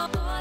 oh, oh. oh.